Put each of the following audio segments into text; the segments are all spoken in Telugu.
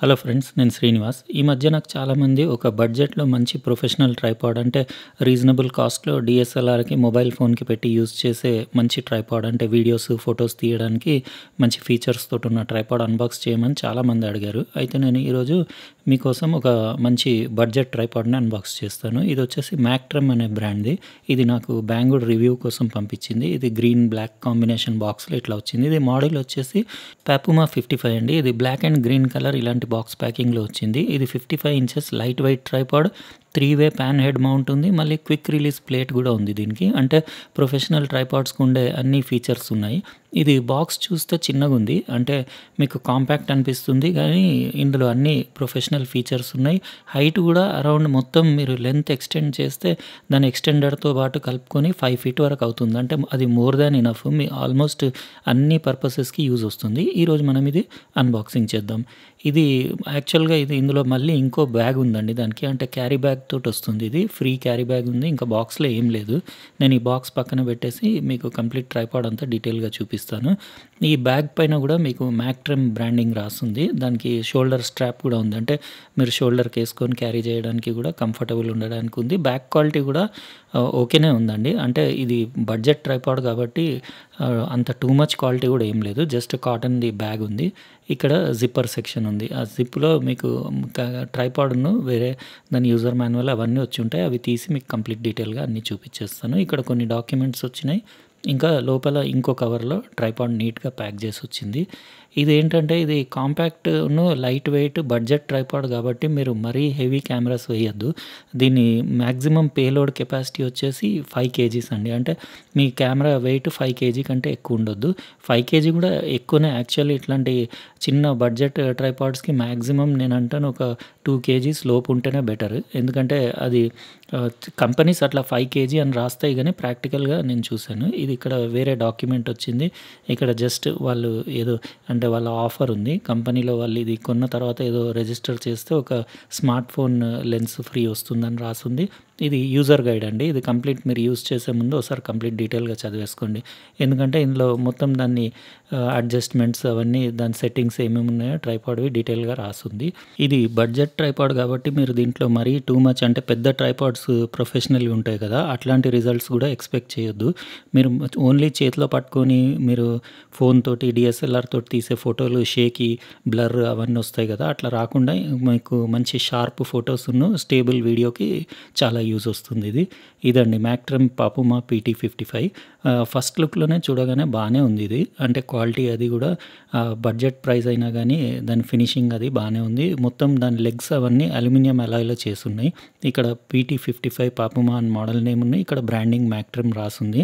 హలో ఫ్రెండ్స్ నేను శ్రీనివాస్. ఈ మధ్య నాకు చాలామంది ఒక బడ్జెట్లో మంచి ప్రొఫెషనల్ ట్రైపాడ్ అంటే రీజనబుల్ కాస్ట్లో డిఎస్ఎల్ఆర్కి మొబైల్ ఫోన్కి పెట్టి యూజ్ చేసే మంచి ట్రైపాడ్ అంటే వీడియోస్ ఫొటోస్ తీయడానికి మంచి ఫీచర్స్ తోటి ఉన్న ట్రైపాడ్ అన్బాక్స్ చేయమని చాలామంది అడిగారు. అయితే నేను ఈరోజు మీకోసం ఒక మంచి బడ్జెట్ ట్రైపాడ్ని అన్బాక్స్ చేస్తాను. ఇది వచ్చేసి మ్యాక్ట్రమ్ అనే బ్రాండ్ది. ఇది నాకు బెంగళూరు రివ్యూ కోసం పంపించింది. ఇది గ్రీన్ బ్లాక్ కాంబినేషన్ బాక్స్లో ఇట్లా వచ్చింది. ఇది మోడల్ వచ్చేసి పాపుమా ఫిఫ్టీ ఫైవ్ అండి. ఇది బ్లాక్ అండ్ గ్రీన్ కలర్ ఇలాంటి బాక్స్ ప్యాకింగ్లో వచ్చింది. ఇది fifty five inches light weight tripod three way pan head mount ఉంది. మళ్ళీ క్విక్ రిలీజ్ ప్లేట్ కూడా ఉంది దీనికి. అంటే ప్రొఫెషనల్ ట్రైపాడ్స్కి ఉండే అన్ని ఫీచర్స్ ఉన్నాయి. ఇది బాక్స్ చూస్తే చిన్నగా ఉంది. అంటే మీకు కాంపాక్ట్ అనిపిస్తుంది కానీ ఇందులో అన్ని ప్రొఫెషనల్ ఫీచర్స్ ఉన్నాయి. హైట్ కూడా అరౌండ్ మొత్తం మీరు లెంత్ ఎక్స్టెండ్ చేస్తే దాని ఎక్స్టెండర్తో పాటు కలుపుకొని ఫైవ్ ఫీట్ వరకు అవుతుంది. అంటే అది మోర్ దాన్ ఇనఫ్. మీ ఆల్మోస్ట్ అన్ని పర్పసెస్కి యూజ్ వస్తుంది. ఈరోజు మనం ఇది అన్బాక్సింగ్ చేద్దాం. ఇది యాక్చువల్గా ఇది ఇందులో మళ్ళీ ఇంకో బ్యాగ్ ఉందండి దానికి. అంటే క్యారీ బ్యాగ్ తోటి వస్తుంది ఇది. ఫ్రీ క్యారీ బ్యాగ్ ఉంది. ఇంకా బాక్స్లో ఏం లేదు. నేను ఈ బాక్స్ పక్కన పెట్టేసి మీకు కంప్లీట్ ట్రైపాడ్ అంతా డీటెయిల్గా చూపిస్తాను. ఈ బ్యాగ్ పైన కూడా మీకు మ్యాక్ట్రమ్ బ్రాండింగ్ రాస్తుంది దానికి షోల్డర్ స్ట్రాప్ కూడా ఉంది. అంటే మీరు షోల్డర్కి వేసుకొని క్యారీ చేయడానికి కూడా కంఫర్టబుల్ ఉండడానికి ఉంది. బ్యాక్ క్వాలిటీ కూడా ఓకేనే ఉందండి. అంటే ఇది బడ్జెట్ ట్రైపాడ్ కాబట్టి అంత టూ మచ్ క్వాలిటీ కూడా ఏం లేదు. జస్ట్ కాటన్ది బ్యాగ్ ఉంది. ఇక్కడ జిప్పర్ సెక్షన్ ఉంది. ఆ జిప్లో మీకు ట్రైపాడ్ను వేరే దాని యూజర్ మాన్యువల్ అవన్నీ వచ్చి ఉంటాయి. అవి తీసి మీకు కంప్లీట్ డీటెయిల్గా అన్నీ చూపించేస్తాను ఇక్కడ కొన్ని డాక్యుమెంట్స్ వచ్చినాయి. ఇంకా లోపల ఇంకో కవర్లో ట్రైపాడ్ నీట్గా ప్యాక్ చేసి వచ్చింది. ఇది ఏంటంటే ఇది కాంపాక్ట్ను లైట్ వెయిట్ బడ్జెట్ ట్రైపాడ్ కాబట్టి మీరు మరీ హెవీ కెమెరాస్ వేయద్దు. దీని మ్యాక్సిమం పేలోడ్ కెపాసిటీ వచ్చేసి ఫైవ్ కేజీస్ అండి. అంటే మీ కెమెరా వెయిట్ ఫైవ్ కేజీ కంటే ఎక్కువ ఉండొద్దు. ఫైవ్ కేజీ కూడా ఎక్కువనే యాక్చువల్లీ ఇట్లాంటి చిన్న బడ్జెట్ ట్రైపాడ్స్కి మ్యాక్సిమం నేను అంటాను ఒక టూ కేజీస్ లోపు ఉంటేనే బెటర్. ఎందుకంటే అది కంపెనీస్ అట్లా ఫైవ్ కేజీ అని రాస్తాయి కానీ ప్రాక్టికల్గా నేను చూశాను. ఇది ఇక్కడ వేరే డాక్యుమెంట్ వచ్చింది. ఇక్కడ జస్ట్ వాళ్ళు ఏదో అంటే వాళ్ళ ఆఫర్ ఉంది. కంపెనీలో వాళ్ళు ఇది కొన్న తర్వాత ఏదో రిజిస్టర్ చేస్తే ఒక స్మార్ట్ ఫోన్ లెన్స్ ఫ్రీ వస్తుందని రాసింది. ఇది యూజర్ గైడ్ అండి. ఇది కంప్లీట్ మీరు యూజ్ చేసే ముందు ఒకసారి కంప్లీట్ డీటెయిల్గా చదివేసుకోండి. ఎందుకంటే ఇందులో మొత్తం దాన్ని అడ్జస్ట్మెంట్స్ అవన్నీ దాని సెట్టింగ్స్ ఏమేమి ఉన్నాయో ట్రైపాడ్వి డీటెయిల్గా రాస్తుంది ఇది బడ్జెట్ ట్రైపాడ్ కాబట్టి మీరు దీంట్లో మరీ టూ మచ్ అంటే పెద్ద ట్రైపాడ్స్ ప్రొఫెషనల్గా ఉంటాయి కదా అట్లాంటి రిజల్ట్స్ కూడా ఎక్స్పెక్ట్ చేయొద్దు. మీరు ఓన్లీ చేతిలో పట్టుకొని మీరు ఫోన్ తోటి డిఎస్ఎల్ఆర్ తోటి తీసే ఫోటోలు షేకి బ్లర్ అవన్నీ వస్తాయి కదా అట్లా రాకుండా మీకు మంచి షార్ప్ ఫొటోస్ను స్టేబుల్ వీడియోకి చాలా యూజ్ వస్తుంది ఇది. ఇదండి మ్యాక్ట్రమ్ పాపుమా పీటీ ఫిఫ్టీ ఫైవ్ ఫస్ట్ లుక్లోనే చూడగానే బాగానే ఉంది ఇది. అంటే క్వాలిటీ అది కూడా బడ్జెట్ ప్రైస్ అయినా కానీ దాని ఫినిషింగ్ అది బాగానే ఉంది. మొత్తం దాని లెగ్స్ అవన్నీ అల్యూమినియం అలాయ్లో చేస్తున్నాయి. ఇక్కడ పీటీ ఫిఫ్టీ ఫైవ్ పాపుమా అని మోడల్ నేమ్ ఉన్నాయి. ఇక్కడ బ్రాండింగ్ మ్యాక్ట్రమ్ రాసుంది.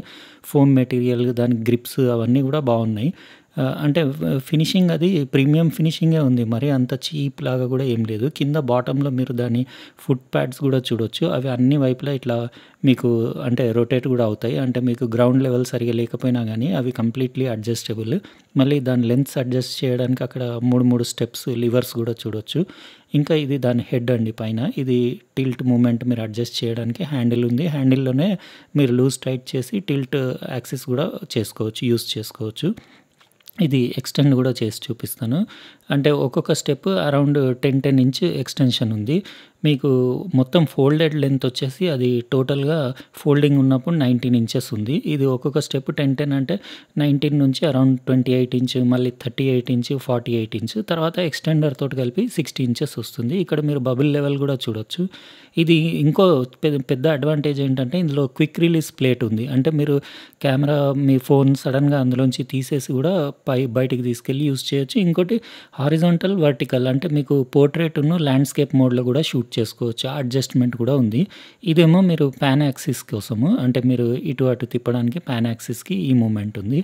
ఫోమ్ మెటీరియల్ దాని గ్రిప్స్ అవన్నీ కూడా బాగున్నాయి. అంటే ఫినిషింగ్ అది ప్రీమియం ఫినిషింగే ఉంది. మరి అంత చీప్ లాగా కూడా ఏం లేదు. కింద బాటంలో మీరు దాని ఫుట్ ప్యాడ్స్ కూడా చూడొచ్చు. అవి అన్ని వైపులా ఇట్లా మీకు అంటే రొటేట్ కూడా అవుతాయి. అంటే మీకు గ్రౌండ్ లెవెల్ సరిగా లేకపోయినా కానీ అవి కంప్లీట్లీ అడ్జస్టబుల్. మళ్ళీ దాని లెన్స్ అడ్జస్ట్ చేయడానికి అక్కడ మూడు మూడు స్టెప్స్ లివర్స్ కూడా చూడొచ్చు. ఇంకా ఇది దాని హెడ్ అండి పైన. ఇది టిల్ట్ మూమెంట్ మీరు అడ్జస్ట్ చేయడానికి హ్యాండిల్ ఉంది. హ్యాండిల్లోనే మీరు లూజ్ టైట్ చేసి టిల్ట్ యాక్సిస్ కూడా చేసుకోవచ్చు యూస్ చేసుకోవచ్చు. ఇది ఎక్స్టెండ్ కూడా చేసి చూపిస్తాను. అంటే ఒక్కొక్క step around ten ten inch extension ఉంది. మీకు మొత్తం ఫోల్డెడ్ లెంత్ వచ్చేసి అది టోటల్గా ఫోల్డింగ్ ఉన్నప్పుడు నైన్టీన్ ఇంచెస్ ఉంది. ఇది ఒక్కొక్క స్టెప్ టెన్ టెన్ అంటే నైన్టీన్ నుంచి అరౌండ్ ట్వంటీ ఎయిట్ ఇంచ్ మళ్ళీ thirty eight inch forty eight inch తర్వాత ఎక్స్టెండర్ తోటి కలిపి సిక్స్టీ ఇంచెస్ వస్తుంది. ఇక్కడ మీరు బబుల్ లెవెల్ కూడా చూడొచ్చు. ఇది ఇంకో పెద్ద అడ్వాంటేజ్ ఏంటంటే ఇందులో క్విక్ రిలీజ్ ప్లేట్ ఉంది. అంటే మీరు కెమెరా మీ ఫోన్ సడన్గా అందులోంచి తీసేసి కూడా పై బయటికి తీసుకెళ్ళి యూస్ చేయొచ్చు. ఇంకోటి హారిజాంటల్ వర్టికల్ అంటే మీకు పోర్ట్రేట్ను ల్యాండ్స్కేప్ మోడ్లో కూడా షూట్ చేసుకోవచ్చు. అడ్జస్ట్మెంట్ కూడా ఉంది. ఇదేమో మీరు ప్యాన్ యాక్సిస్ కోసము అంటే మీరు ఇటు అటు తిప్పడానికి ప్యాన్ యాక్సిస్కి ఈ మూమెంట్ ఉంది.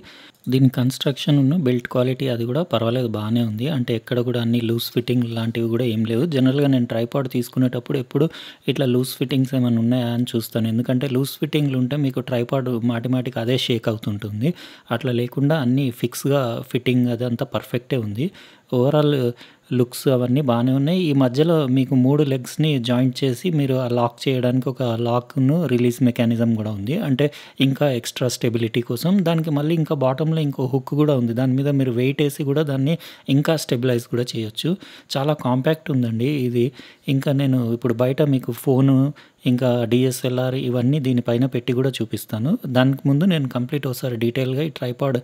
దీని కన్స్ట్రక్షన్ ఉన్న బిల్ట్ క్వాలిటీ అది కూడా పర్వాలేదు బాగానే ఉంది. అంటే ఎక్కడ కూడా అన్ని లూజ్ ఫిట్టింగ్ లాంటివి కూడా ఏం లేవు. జనరల్గా నేను ట్రైపాడ్ తీసుకునేటప్పుడు ఎప్పుడు ఇట్లా లూజ్ ఫిట్టింగ్స్ ఏమైనా ఉన్నాయా అని చూస్తాను. ఎందుకంటే లూజ్ ఫిట్టింగ్లు ఉంటే మీకు ట్రైపాడ్ మాటిమాటికి అదే షేక్ అవుతుంటుంది. అట్లా లేకుండా అన్నీ ఫిక్స్గా ఫిట్టింగ్ అదంతా పర్ఫెక్టే ఉంది. ఓవరాల్ లుక్స్ అవన్నీ బాగానే ఉన్నాయి. ఈ మధ్యలో మీకు మూడు లెగ్స్ని జాయింట్ చేసి మీరు ఆ లాక్ చేయడానికి ఒక లాక్ను రిలీజ్ మెకానిజం కూడా ఉంది. అంటే ఇంకా ఎక్స్ట్రా స్టెబిలిటీ కోసం. దానికి మళ్ళీ ఇంకా బాటంలో ఇంకో హుక్ కూడా ఉంది. దాని మీద మీరు వెయిట్ వేసి కూడా దాన్ని ఇంకా స్టెబిలైజ్ కూడా చేయొచ్చు. చాలా కాంపాక్ట్ ఉందండి ఇది. ఇంకా నేను ఇప్పుడు బయట మీకు ఫోను ఇంకా డిఎస్ఎల్ఆర్ ఇవన్నీ దీనిపైన పెట్టి కూడా చూపిస్తాను. దానికి ముందు నేను కంప్లీట్ ఒకసారి డీటెయిల్గా ఈ ట్రైపాడ్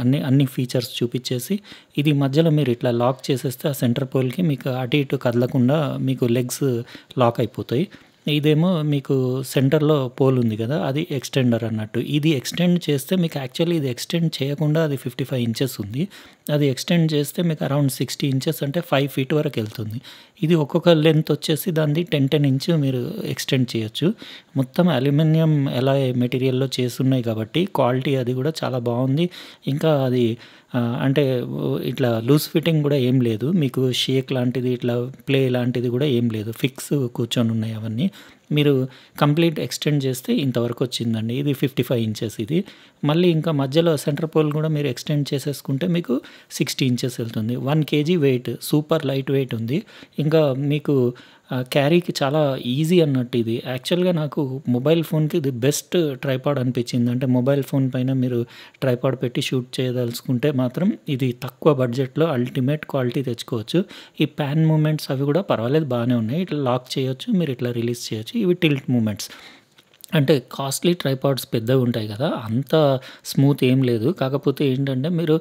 అన్ని అన్ని ఫీచర్స్ చూపించేసి ఇది మధ్యలో మీరు ఇట్లా లాక్ చేసేస్తే ఆ సెంటర్ పోల్కి మీకు అటు ఇటు కదలకుండా మీకు లెగ్స్ లాక్ అయిపోతాయి. ఇదేమో మీకు సెంటర్లో పోల్ ఉంది కదా అది ఎక్స్టెండర్ అన్నట్టు. ఇది ఎక్స్టెండ్ చేస్తే మీకు యాక్చువల్లీ ఇది ఎక్స్టెండ్ చేయకుండా అది ఫిఫ్టీ ఫైవ్ ఇంచెస్ ఉంది. అది ఎక్స్టెండ్ చేస్తే మీకు అరౌండ్ సిక్స్టీ ఇంచెస్ అంటే ఫైవ్ ఫీట్ వరకు వెళ్తుంది. ఇది ఒక్కొక్క లెంత్ వచ్చేసి దాన్ని టెన్ టెన్ ఇంచ్ మీరు ఎక్స్టెండ్ చేయొచ్చు. మొత్తం అల్యూమినియం ఎలా మెటీరియల్లో చేస్తున్నాయి కాబట్టి క్వాలిటీ అది కూడా చాలా బాగుంది. ఇంకా అది అంటే ఇట్లా లూజ్ ఫిట్టింగ్ కూడా ఏం లేదు. మీకు షేక్ లాంటిది ఇట్లా ప్లే లాంటిది కూడా ఏం లేదు. ఫిక్స్ కూర్చొని ఉన్నాయి అవన్నీ. మీరు కంప్లీట్ ఎక్స్టెండ్ చేస్తే ఇంతవరకు వచ్చిందండి. ఇది ఫిఫ్టీ ఫైవ్ ఇంచెస్ ఇది. మళ్ళీ ఇంకా మధ్యలో సెంటర్ పోల్ కూడా మీరు ఎక్స్టెండ్ చేసేసుకుంటే మీకు సిక్స్టీ ఇంచెస్ వెళ్తుంది. One KG weight super light weight ఉంది. ఇంకా మీకు క్యారీకి చాలా ఈజీ అన్నట్టు ఇది. యాక్చువల్గా నాకు మొబైల్ ఫోన్కి ఇది బెస్ట్ ట్రైపాడ్ అనిపించింది. అంటే మొబైల్ ఫోన్ పైన మీరు ట్రైపాడ్ పెట్టి షూట్ చేయదలుచుకుంటే మాత్రం ఇది తక్కువ బడ్జెట్లో అల్టిమేట్ క్వాలిటీ తెచ్చుకోవచ్చు. ఈ ప్యాన్ మూమెంట్స్ అవి కూడా పర్వాలేదు బాగానే ఉన్నాయి. ఇట్లా లాక్ చేయొచ్చు మీరు ఇట్లా రిలీజ్ చేయొచ్చు. ఇవి టిల్ట్ మూమెంట్స్. అంటే కాస్ట్లీ ట్రైపాడ్స్ పెద్దవి ఉంటాయి కదా అంత స్మూత్ ఏం లేదు. కాకపోతే ఏంటంటే మీరు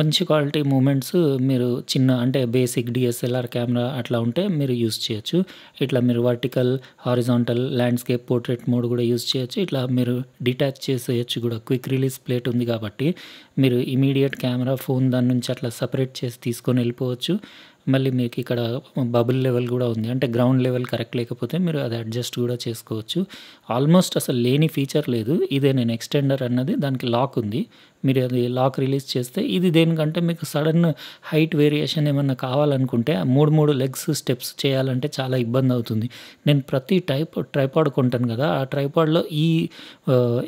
మంచి క్వాలిటీ మూమెంట్స్ మీరు చిన్న అంటే బేసిక్ డిఎస్ఎల్ఆర్ కెమెరా అట్లా ఉంటే మీరు యూస్ చేయొచ్చు. ఇట్లా మీరు vertical horizontal landscape portrait mode కూడా యూస్ చేయొచ్చు. ఇట్లా మీరు డిటాచ్ చేసేయచ్చు కూడా. క్విక్ రిలీజ్ ప్లేట్ ఉంది కాబట్టి మీరు ఇమీడియట్ కెమెరా ఫోన్ దాని నుంచి అట్లా సపరేట్ చేసి తీసుకొని వెళ్ళిపోవచ్చు. మళ్ళీ మీకు ఇక్కడ బబుల్ లెవెల్ కూడా ఉంది. అంటే గ్రౌండ్ లెవెల్ కరెక్ట్ లేకపోతే మీరు అది అడ్జస్ట్ కూడా చేసుకోవచ్చు. ఆల్మోస్ట్ అసలు లేని ఫీచర్ లేదు. ఇదే నేను ఎక్స్టెండర్ అన్నది దానికి లాక్ ఉంది. మీరు అది లాక్ రిలీజ్ చేస్తే ఇది దేనికంటే మీకు సడన్ హైట్ వేరియేషన్ ఏమన్నా కావాలనుకుంటే మూడు మూడు లెగ్స్ స్టెప్స్ చేయాలంటే చాలా ఇబ్బంది అవుతుంది. నేను ప్రతి టైప్ ట్రైపాడ్ కొంటాను కదా ఆ ట్రైపాడ్లో ఈ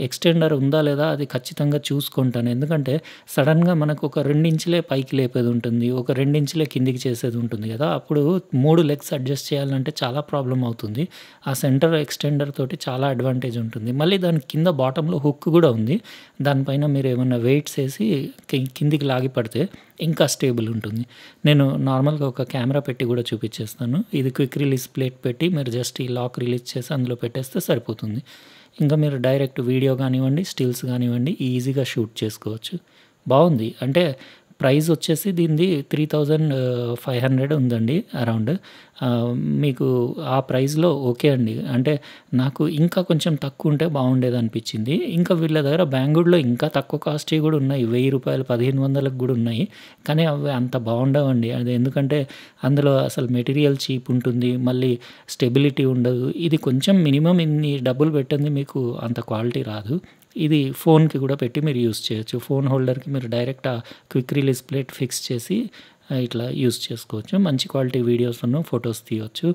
ఎక్స్టెండర్ ఉందా లేదా అది ఖచ్చితంగా చూసుకుంటాను. ఎందుకంటే సడన్గా మనకు ఒక రెండించులే పైకి లేపేది ఉంటుంది ఒక రెండించులే కిందికి చేసేది ఉంటుంది కదా అప్పుడు మూడు లెగ్స్ అడ్జస్ట్ చేయాలంటే చాలా ప్రాబ్లం అవుతుంది. ఆ సెంటర్ ఎక్స్టెండర్ తోటి చాలా అడ్వాంటేజ్ ఉంటుంది. మళ్ళీ దాని కింద బాటంలో హుక్ కూడా ఉంది. దానిపైన మీరు ఏమన్నా వెయిట్స్ వేసి కిందికి లాగి పడితే ఇంకా స్టేబుల్ ఉంటుంది. నేను నార్మల్గా ఒక కెమెరా పెట్టి కూడా చూపించేస్తాను. ఇది క్విక్ రిలీజ్ ప్లేట్ పెట్టి మీరు జస్ట్ ఈ లాక్ రిలీజ్ చేసి అందులో పెట్టేస్తే సరిపోతుంది. ఇంకా మీరు డైరెక్ట్ వీడియో కానివ్వండి స్టిల్స్ కానివ్వండి ఈజీగా షూట్ చేసుకోవచ్చు. బాగుంది. అంటే ప్రైస్ వచ్చేసి దీనిది త్రీ థౌజండ్ ఫైవ్ హండ్రెడ్ ఉందండి అరౌండ్. మీకు ఆ ప్రైస్లో ఓకే అండి. అంటే నాకు ఇంకా కొంచెం తక్కువ ఉంటే బాగుండేది అనిపించింది. ఇంకా వీళ్ళ దగ్గర బెంగళూరులో ఇంకా తక్కువ కాస్ట్వి కూడా ఉన్నాయి. వెయ్యి రూపాయలు పదిహేను వందలకు కూడా ఉన్నాయి. కానీ అవి అంత బాగుండవండి. అది ఎందుకంటే అందులో అసలు మెటీరియల్ చీప్ ఉంటుంది మళ్ళీ స్టెబిలిటీ ఉండదు. ఇది కొంచెం మినిమం ఇన్ని డబ్బులు పెట్టింది మీకు అంత క్వాలిటీ రాదు. ఇది ఫోన్కి కూడా పెట్టి మీరు యూస్ చేయొచ్చు. ఫోన్ హోల్డర్కి మీరు డైరెక్ట్ ఆ క్విక్ రిలీజ్ ప్లేట్ ఫిక్స్ చేసి ఇట్లా యూస్ చేసుకోవచ్చు. మంచి క్వాలిటీ వీడియోస్ ఫొటోస్ తీయవచ్చు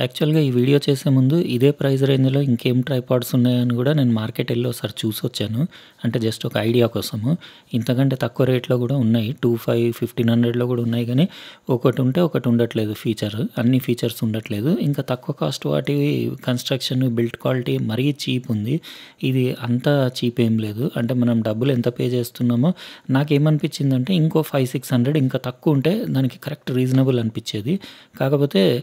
యాక్చువల్గా ఈ వీడియో చేసే ముందు ఇదే ప్రైస్ రేంజ్లో ఇంకేం ట్రైపాడ్స్ ఉన్నాయని కూడా నేను మార్కెట్ వెళ్ళి ఒకసారి చూసి వచ్చాను అంటే జస్ట్ ఒక ఐడియా కోసము. ఇంతకంటే తక్కువ రేట్లో కూడా ఉన్నాయి. టూ ఫైవ్ ఫిఫ్టీన్ హండ్రెడ్లో కూడా ఉన్నాయి కానీ ఒకటి ఉంటే ఒకటి ఉండట్లేదు ఫీచర్. అన్ని ఫీచర్స్ ఉండట్లేదు. ఇంకా తక్కువ కాస్ట్ వాటి కన్స్ట్రక్షన్ బిల్డ్ క్వాలిటీ మరీ చీప్ ఉంది. ఇది అంత చీప్ ఏం లేదు. అంటే మనం డబ్బులు ఎంత పే చేస్తున్నామో నాకేమనిపించిందంటే ఇంకో ఫైవ్ సిక్స్ హండ్రెడ్ ఇంకా తక్కువ ఉంటే దానికి కరెక్ట్ రీజనబుల్ అనిపించేది. కాకపోతే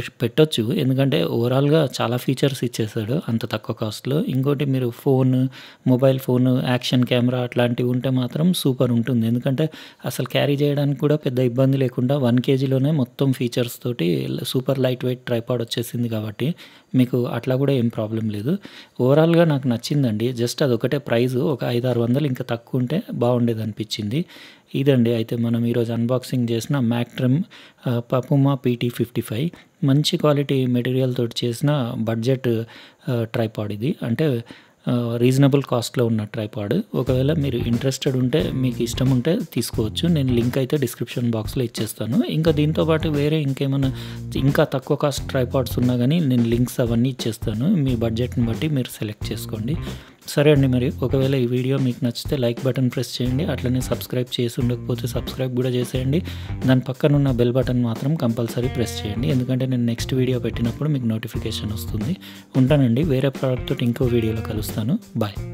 పెట్టొచ్చు. ఎందుకంటే ఓవరాల్గా చాలా ఫీచర్స్ ఇచ్చేసాడు అంత తక్కువ కాస్ట్లో ఇంకోటి మీరు phone mobile phone action camera అట్లాంటివి ఉంటే మాత్రం సూపర్ ఉంటుంది. ఎందుకంటే అసలు క్యారీ చేయడానికి కూడా పెద్ద ఇబ్బంది లేకుండా వన్ కేజీలోనే మొత్తం ఫీచర్స్ తోటి సూపర్ లైట్ వెయిట్ ట్రైపాడ్ వచ్చేసింది కాబట్టి మీకు అట్లా కూడా ఏం ప్రాబ్లం లేదు. ఓవరాల్గా నాకు నచ్చిందండి. జస్ట్ అది ఒకటే ప్రైస్. ఒక ఐదు ఆరు వందలు ఇంకా తక్కువ ఉంటే బాగుండేది అనిపించింది. ఇదండి. అయితే మనం ఈరోజు అన్బాక్సింగ్ చేసిన మ్యాక్ట్రమ్ పపుమా పీటీ ఫిఫ్టీ ఫైవ్ మంచి క్వాలిటీ మెటీరియల్ తోటి చేసిన బడ్జెట్ ట్రైపాడ్ ఇది. అంటే రీజనబుల్ కాస్ట్లో ఉన్న ట్రైపాడ్ ఒకవేళ మీరు ఇంట్రెస్టెడ్ ఉంటే మీకు ఇష్టం ఉంటే తీసుకోవచ్చు. నేను లింక్ అయితే డిస్క్రిప్షన్ బాక్స్లో ఇచ్చేస్తాను. ఇంకా దీంతో పాటు వేరే ఇంకేమైనా ఇంకా తక్కువ కాస్ట్ ట్రైపాడ్స్ ఉన్నా కానీ నేను లింక్స్ అవన్నీ ఇచ్చేస్తాను. మీ బడ్జెట్ని బట్టి మీరు సెలెక్ట్ చేసుకోండి. సరే అండి మరి. ఒకవేళ ఈ వీడియో మీకు నచ్చితే లైక్ బటన్ ప్రెస్ చేయండి. అట్లనే సబ్స్క్రైబ్ చేసి ఉండకపోతే సబ్స్క్రైబ్ కూడా చేసేయండి. దాని పక్కన ఉన్న బెల్ బటన్ మాత్రం కంపల్సరీ ప్రెస్ చేయండి. ఎందుకంటే నేను నెక్స్ట్ వీడియో పెట్టినప్పుడు మీకు నోటిఫికేషన్ వస్తుంది. ఉంటానండి. వేరే ప్రోడక్ట్ తోటి ఇంకో వీడియోలో కలుస్తాను. బాయ్